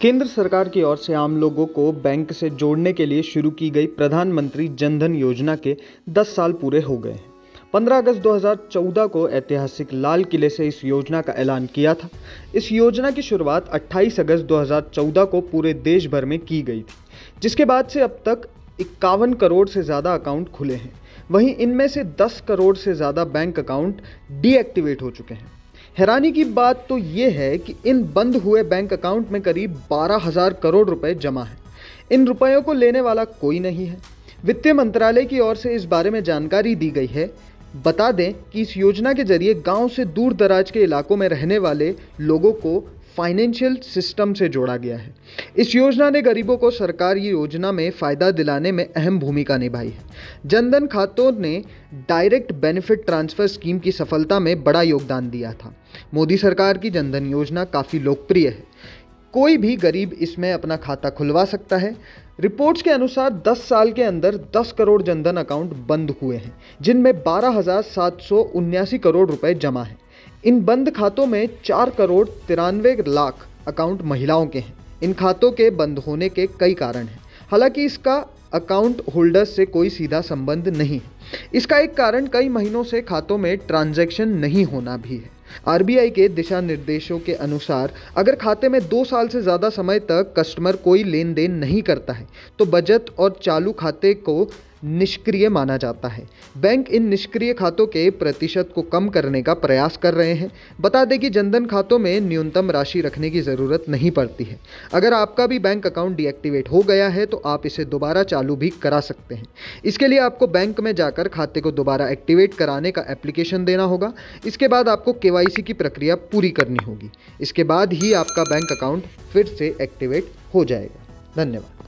केंद्र सरकार की ओर से आम लोगों को बैंक से जोड़ने के लिए शुरू की गई प्रधानमंत्री जनधन योजना के 10 साल पूरे हो गए हैं। 15 अगस्त 2014 को ऐतिहासिक लाल किले से इस योजना का ऐलान किया था। इस योजना की शुरुआत 28 अगस्त 2014 को पूरे देश भर में की गई थी, जिसके बाद से अब तक इक्यावन करोड़ से ज़्यादा अकाउंट खुले हैं। वहीं इनमें से 10 करोड़ से ज़्यादा बैंक अकाउंट डीएक्टिवेट हो चुके हैं। हैरानी की बात तो ये है कि इन बंद हुए बैंक अकाउंट में करीब बारह हज़ार करोड़ रुपए जमा है। इन रुपयों को लेने वाला कोई नहीं है। वित्त मंत्रालय की ओर से इस बारे में जानकारी दी गई है बता दें कि इस योजना के ज़रिए गाँव से दूर दराज के इलाकों में रहने वाले लोगों को फाइनेंशियल सिस्टम से जोड़ा गया है। इस योजना ने गरीबों को सरकारी योजना में फ़ायदा दिलाने में अहम भूमिका निभाई है। जनधन खातों ने डायरेक्ट बेनिफिट ट्रांसफ़र स्कीम की सफलता में बड़ा योगदान दिया था। मोदी सरकार की जनधन योजना काफ़ी लोकप्रिय है। कोई भी गरीब इसमें अपना खाता खुलवा सकता है। रिपोर्ट्स के अनुसार 10 साल के अंदर 10 करोड़ जनधन अकाउंट बंद हुए हैं, जिनमें बारह करोड़ रुपए जमा हैं। इन बंद खातों में चार करोड़ तिरानवे लाख अकाउंट महिलाओं के हैं। इन खातों के बंद होने के कई कारण हैं। हालाँकि इसका अकाउंट होल्डर्स से कोई सीधा संबंध नहीं है। इसका एक कारण कई महीनों से खातों में ट्रांजैक्शन नहीं होना भी है। आरबीआई के दिशा निर्देशों के अनुसार, अगर खाते में दो साल से ज़्यादा समय तक कस्टमर कोई लेन देन नहीं करता है तो बचत और चालू खाते को निष्क्रिय माना जाता है। बैंक इन निष्क्रिय खातों के प्रतिशत को कम करने का प्रयास कर रहे हैं। बता दें कि जनधन खातों में न्यूनतम राशि रखने की ज़रूरत नहीं पड़ती है। अगर आपका भी बैंक अकाउंट डीएक्टिवेट हो गया है तो आप इसे दोबारा चालू भी करा सकते हैं। इसके लिए आपको बैंक में जाकर खाते को दोबारा एक्टिवेट कराने का एप्लीकेशन देना होगा। इसके बाद आपको के की प्रक्रिया पूरी करनी होगी। इसके बाद ही आपका बैंक अकाउंट फिर से एक्टिवेट हो जाएगा। धन्यवाद।